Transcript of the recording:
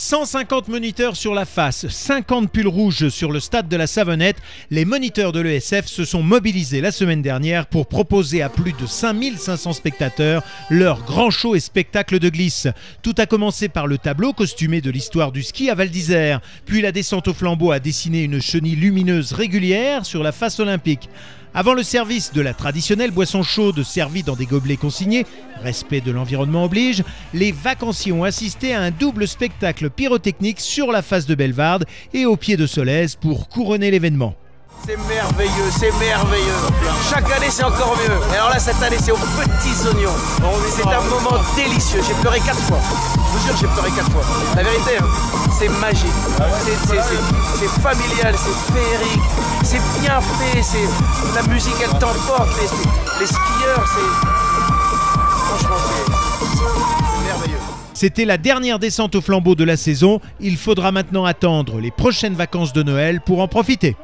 150 moniteurs sur la face, 50 pulls rouges sur le stade de la Savonnette. Les moniteurs de l'ESF se sont mobilisés la semaine dernière pour proposer à plus de 5500 spectateurs leur grand show et spectacle de glisse. Tout a commencé par le tableau costumé de l'histoire du ski à Val d'Isère. Puis la descente au flambeau a dessiné une chenille lumineuse régulière sur la face olympique. Avant le service de la traditionnelle boisson chaude servie dans des gobelets consignés, respect de l'environnement oblige, les vacanciers ont assisté à un double spectacle pyrotechnique sur la face de Bellevarde et au pied de Solèze pour couronner l'événement. C'est merveilleux, c'est merveilleux. Chaque année, c'est encore mieux. Et alors là, cette année, c'est aux petits oignons. C'est un moment délicieux. J'ai pleuré quatre fois. Je vous jure, j'ai pleuré quatre fois. La vérité, hein, c'est magique. C'est familial, c'est féerique, c'est bien fait. La musique, elle t'emporte. Les, les skieurs, c'est franchement, c'est merveilleux. C'était la dernière descente au flambeau de la saison. Il faudra maintenant attendre les prochaines vacances de Noël pour en profiter.